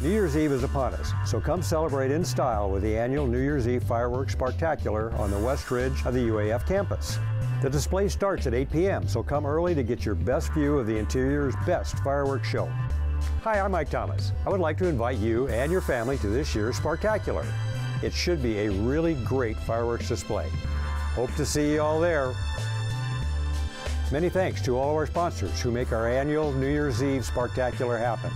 New Year's Eve is upon us, so come celebrate in style with the annual New Year's Eve Fireworks Sparktacular on the west ridge of the UAF campus. The display starts at 8 p.m., so come early to get your best view of the interior's best fireworks show. Hi, I'm Mike Thomas. I would like to invite you and your family to this year's Sparktacular. It should be a really great fireworks display. Hope to see you all there. Many thanks to all of our sponsors who make our annual New Year's Eve Sparktacular happen.